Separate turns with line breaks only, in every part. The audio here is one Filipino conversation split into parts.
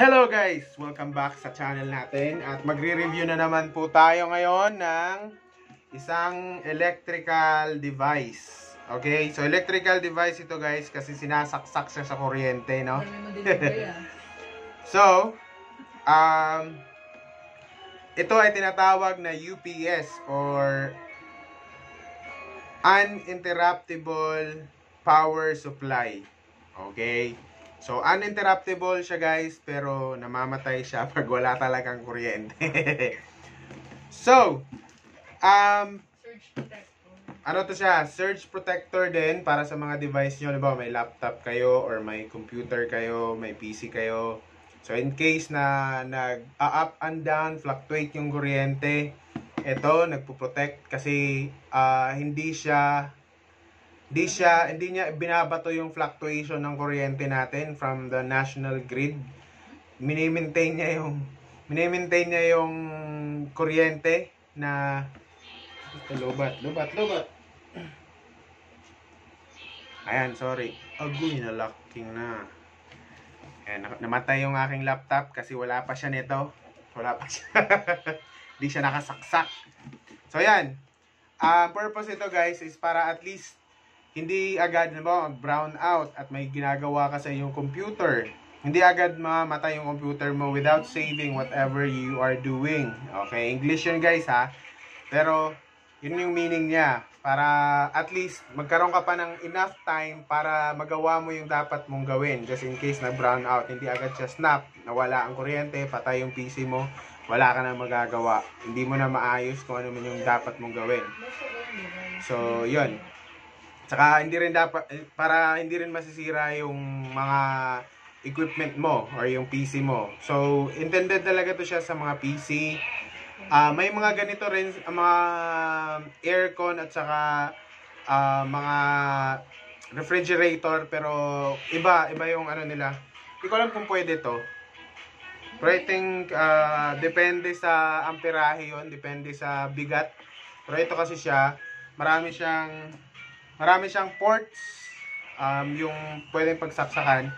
Hello guys! Welcome back sa channel natin at magre-review na naman po tayo ngayon ng isang electrical device. Okay? So electrical device ito guys kasi sinasaksak siya sa kuryente, no?
Ah.
So, um, ito ay tinatawag na UPS or Uninterruptible Power Supply. Okay? So, uninterruptible siya guys, pero namamatay siya pag wala talagang kuryente. so, um, ano to siya, surge protector din para sa mga device nyo. Diba, may laptop kayo or may computer kayo, may PC kayo. So, in case na nag-up and down, fluctuate yung kuryente, ito, nagpo-protect kasi ah, hindi siya hindi siya hindi niya binabato yung fluctuation ng kuryente natin from the national grid. Mini-maintain niya yung mini-maintain niya yung kuryente na ito, lobat, lobat, lobat. Ayan, sorry. Agoy, nalocking na. Ayan, namatay yung aking laptop kasi wala pa siya nito. Wala pa siya. Di siya nakasaksak. So, ayan. Ang purpose ito guys is para at least hindi agad na ba mag-brown out at may ginagawa ka sa iyong computer. Hindi agad mamatay yung computer mo without saving whatever you are doing. Okay, English yun guys ha. Pero, yun yung meaning niya. Para at least magkaroon ka pa ng enough time para magawa mo yung dapat mong gawin. Just in case na brown out, hindi agad siya snap, nawala ang kuryente, patay yung PC mo, wala ka na magagawa. Hindi mo na maayos kung ano man yung dapat mong gawin. So, yun. Tsaka hindi rin dapat eh, para hindi rin masisira yung mga equipment mo or yung PC mo. So, intended talaga to siya sa mga PC. Ah, may mga ganito rin ah, mga aircon at saka ah, mga refrigerator pero iba iba yung ano nila. Hindi ko alam kung pwede to. Pero I think ah, depende sa amperahe yon, depende sa bigat. Pero ito kasi siya, marami siyang marami siyang ports um, yung pwedeng pagsaksakan.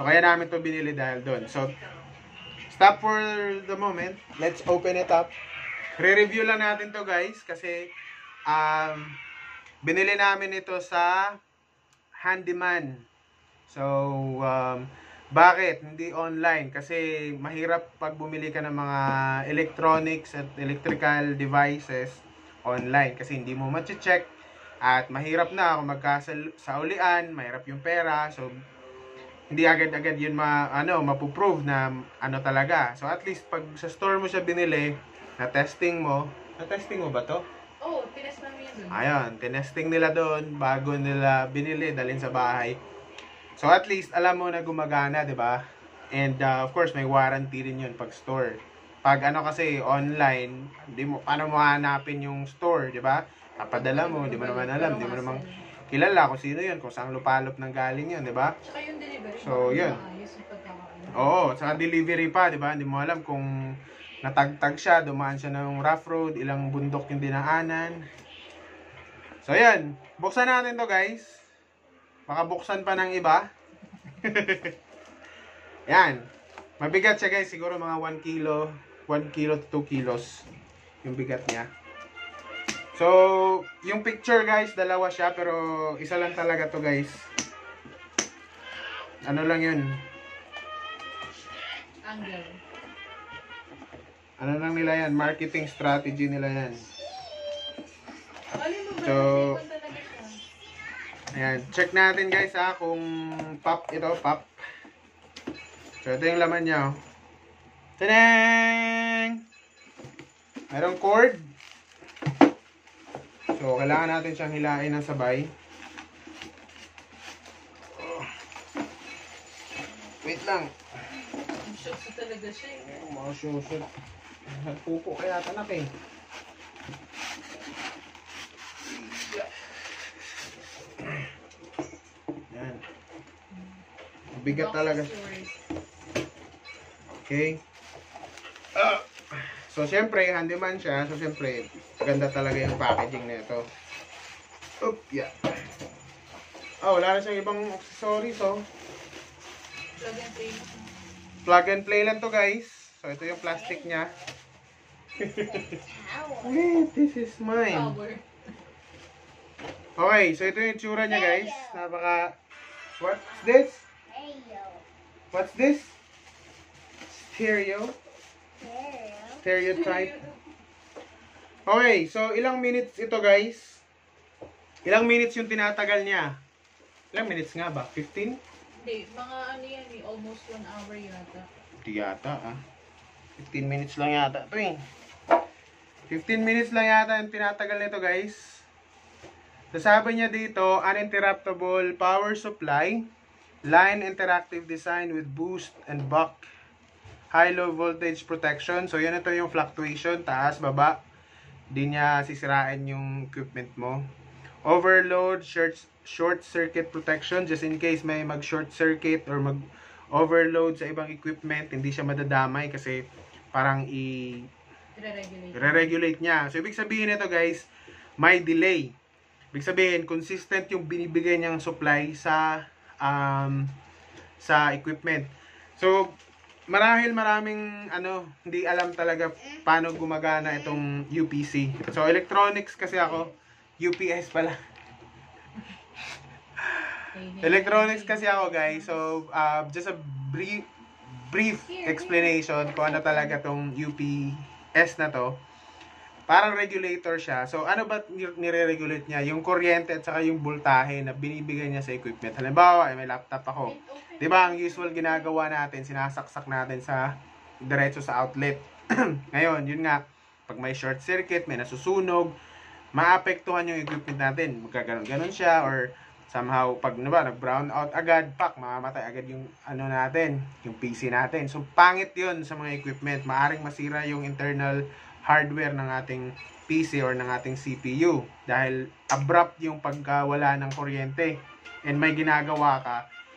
So kaya namin to binili dahil doon. So stop for the moment. Let's open it up. Re-review lang natin to guys kasi um, binili namin ito sa handyman. So um, bakit? Hindi online. Kasi mahirap pag bumili ka ng mga electronics at electrical devices online. Kasi hindi mo ma-check. At mahirap na kung magkasaulian, mahirap yung pera. So, hindi agad-agad yun ma, ano, mapuprove na ano talaga. So, at least pag sa store mo siya binili, na testing mo, na testing mo ba to?
Oh, tinest namin yun.
Ayun, tinesting nila doon bago nila binili, dalhin sa bahay. So at least alam mo na gumagana, 'di ba? And uh, of course, may warranty din 'yun pag store. Pag ano kasi online, di mo paano mo hanapin yung store, 'di ba? Papadala mo, di mo naman alam, di mo naman kilala kung sino 'yun, kung saan lupalop nang galing 'yun, 'di ba?
Tsaka yung delivery.
So, yun. Oo, sa delivery pa, 'di ba? Hindi mo alam kung natagtag siya, dumaan siya ng rough road, ilang bundok yung dinaanan. So, yan. Buksan natin to, guys. Baka buksan pa ng iba. yan. Mabigat siya, guys. Siguro mga 1 kilo, 1 kilo to 2 kilos yung bigat niya. So, yung picture, guys, dalawa siya, pero isa lang talaga to, guys. Ano lang yun?
Angle.
Ano lang nila yan? Marketing strategy nila yan. So-. Ayan, check natin guys ha kung pop ito, pop. So ito yung laman niya. Oh. Taneng! Merong cord. So kailangan natin siyang hilain ng sabay. Oh. Wait lang.
Shoot talaga siya eh.
Oh, mga shoot. Pupo kaya tanak eh. Yan. Bigat talaga. Okay. Ah. So, syempre, handyman siya. So, syempre, ganda talaga yung packaging nito. Oop, yeah. Oh, wala na siyang ibang accessories, oh.
Plug and play.
Plug and play lang to guys. So ito yung plastic niya. Wait, this is mine. Okay, so ito yung tsura niya guys. Napaka... What's this? What's this? Stereo? Stereotype. Okay, so ilang minutes ito guys? Ilang minutes yung tinatagal niya? Ilang minutes nga ba? 15?
Hindi, mga ano yan eh, almost one hour yata.
Hindi yata ah. 15 minutes lang yata ito eh. 15 minutes lang yata yung tinatagal nito guys. So sabi niya dito, uninterruptible power supply, line interactive design with boost and buck, high low voltage protection. So yan ito yung fluctuation, taas, baba. Di niya sisirain yung equipment mo. Overload, short, short circuit protection, just in case may mag short circuit or mag overload sa ibang equipment, hindi siya madadamay kasi parang i re-regulate niya. So, ibig sabihin nito guys, may delay. Ibig sabihin, consistent yung binibigay niyang supply sa um, sa equipment. So, marahil maraming ano, hindi alam talaga paano gumagana itong UPC. So, electronics kasi ako, UPS pala. Electronics kasi ako guys. So, uh, just a brief brief explanation kung ano talaga tong UPS na to. Parang regulator siya. So, ano ba ni- nire-regulate niya? Yung kuryente at saka yung voltahe na binibigay niya sa equipment. Halimbawa, eh, may laptop ako. 'Di ba ang usual ginagawa natin, sinasaksak natin sa diretso sa outlet. Ngayon, yun nga, pag may short circuit, may nasusunog, maapektuhan yung equipment natin. Magkaganon-ganon siya or somehow pag ano ba, nag-brown out agad, pak, mamamatay agad yung ano natin, yung PC natin. So pangit 'yun sa mga equipment. Maaring masira yung internal hardware ng ating PC or ng ating CPU dahil abrupt yung pagkawala ng kuryente and may ginagawa ka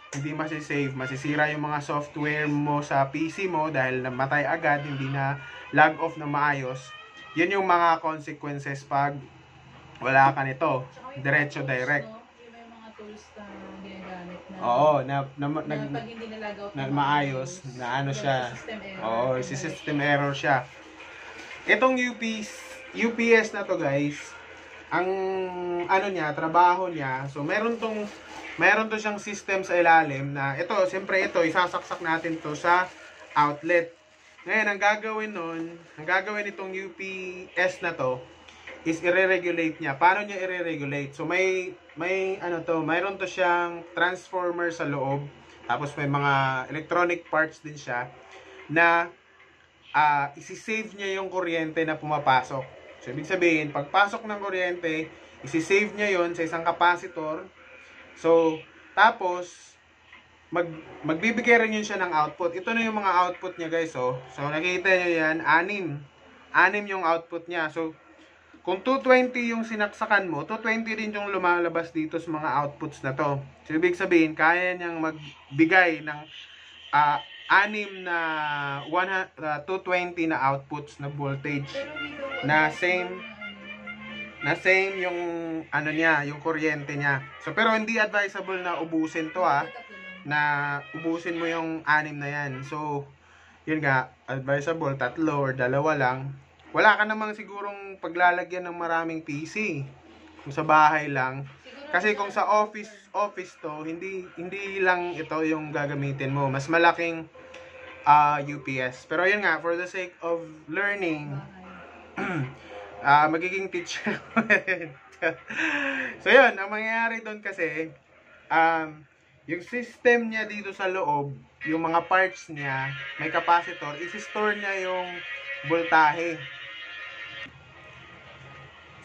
hindi masisave, masisira yung mga software mo sa PC mo dahil namatay agad, hindi na log off na maayos. Yun yung mga consequences pag wala ka nito. Diretso, direct.
tools na na
Oo, na, na,
na nalagaw
na maayos, na ano siya. Oo, si system error siya. Itong UPS, UPS na to guys, ang ano niya, trabaho niya, so meron tong meron to siyang system sa ilalim na ito, siyempre ito, isasaksak natin to sa outlet. Ngayon, ang gagawin nun, ang gagawin itong UPS na to, is i-regulate niya. Paano niya i-regulate? So may may ano to, mayroon to siyang transformer sa loob. Tapos may mga electronic parts din siya na ah isi-save niya yung kuryente na pumapasok. So ibig sabihin, pagpasok ng kuryente, isi-save niya yon sa isang capacitor. So tapos mag magbibigay rin yun siya ng output. Ito na yung mga output niya guys, oh. So nakikita niyo yan, anim. Anim yung output niya. So kung 220 yung sinaksakan mo, 220 din yung lumalabas dito sa mga outputs na to. So, ibig sabihin, kaya niyang magbigay ng ah, anim na 100, ah, 220 na outputs na voltage. Na same. Na same yung ano niya, yung kuryente niya. So, pero hindi advisable na ubusin to ah na ubusin mo yung anim na yan. So, yun nga, advisable, tatlo or dalawa lang. Wala ka namang sigurong paglalagyan ng maraming PC. Kung sa bahay lang. Kasi kung sa office, office to, hindi hindi lang ito yung gagamitin mo. Mas malaking ah, UPS. Pero yun nga, for the sake of learning, ah magiging teacher so yun, ang mangyayari doon kasi, um, yung system niya dito sa loob, yung mga parts niya, may capacitor, isi-store niya yung voltahe.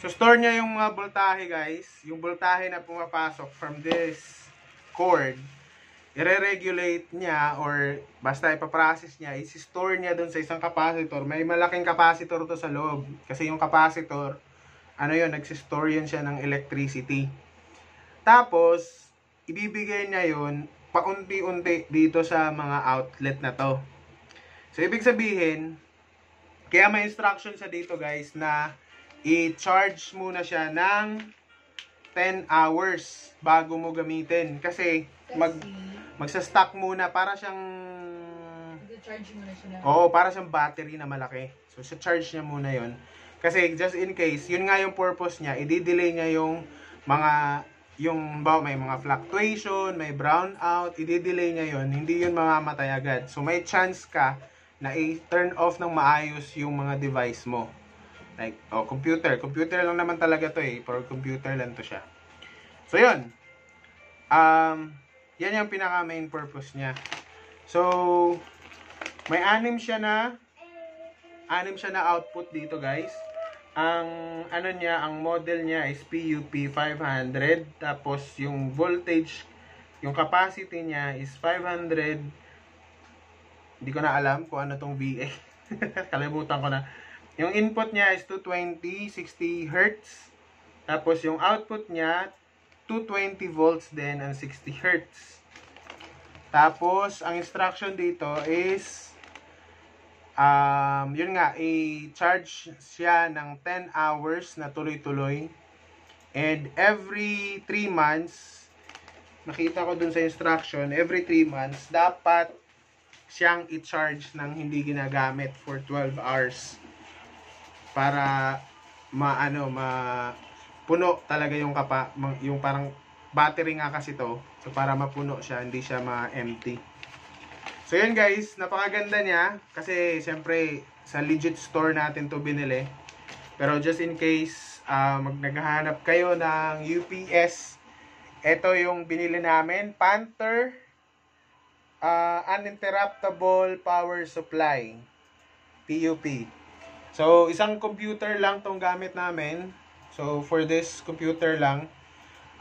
So, store niya yung mga voltahe, guys. Yung voltahe na pumapasok from this cord, i-regulate niya or basta ipaprocess niya, isi-store niya dun sa isang capacitor. May malaking capacitor to sa loob. Kasi yung capacitor, ano yun, nagsistore yun siya ng electricity. Tapos, ibibigay niya yun paunti-unti dito sa mga outlet na to. So, ibig sabihin, kaya may instruction sa dito guys na i-charge muna siya ng 10 hours bago mo gamitin. Kasi mag magsa-stock muna para siyang
i-charge mo na siya.
Oo, para siyang battery na malaki. So, sa charge niya muna yon Kasi just in case, yun nga yung purpose niya, i-delay niya yung mga, yung ba, may mga fluctuation, may brownout, i-delay niya yon hindi yun mamamatay agad. So, may chance ka na i-turn off ng maayos yung mga device mo. Like, oh, computer. Computer lang naman talaga to eh. For computer lang to siya. So, yun. Um, yan yung pinaka main purpose niya. So, may anim siya na anim siya na output dito, guys. Ang ano niya, ang model niya is PUP 500 tapos yung voltage yung capacity niya is 500 hindi ko na alam kung ano tong VA. Kalimutan ko na. Yung input niya is 220 60 Hz. Tapos yung output niya 220 volts din and 60 Hz. Tapos, ang instruction dito is, um, yun nga, i-charge siya ng 10 hours na tuloy-tuloy. And every 3 months, nakita ko dun sa instruction, every 3 months, dapat siyang i-charge ng hindi ginagamit for 12 hours. Para maano ma puno talaga yung kapa yung parang battery nga kasi to. So para mapuno siya hindi siya ma-empty. So yun guys. Napakaganda niya. Kasi siyempre sa legit store natin to binili. Pero just in case ah, mag naghahanap kayo ng UPS ito yung binili namin. Panther ah, uninterruptible power supply. PUP so isang computer lang tong gamit namin so for this computer lang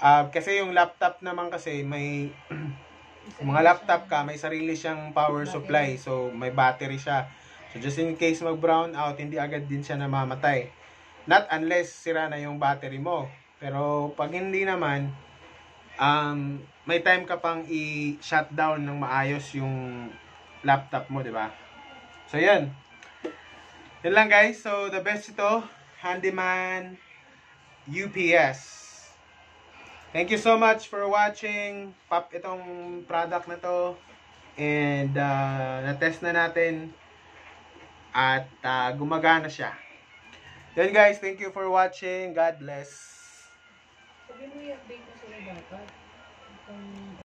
Ah, kasi yung laptop naman kasi may mga laptop ka, may sarili siyang power supply. So, may battery siya. So, just in case mag-brown out, hindi agad din siya namamatay. Not unless sira na yung battery mo. Pero, pag hindi naman, um, may time ka pang i-shutdown ng maayos yung laptop mo, di ba? So, yan. Yan lang guys. So, the best ito, Handyman UPS. Thank you so much for watching. Pop itong product na to. And uh, na-test na natin. At uh, gumagana siya. Yan guys, thank you for watching. God bless.
Sabi mo i-update mo sila dapat.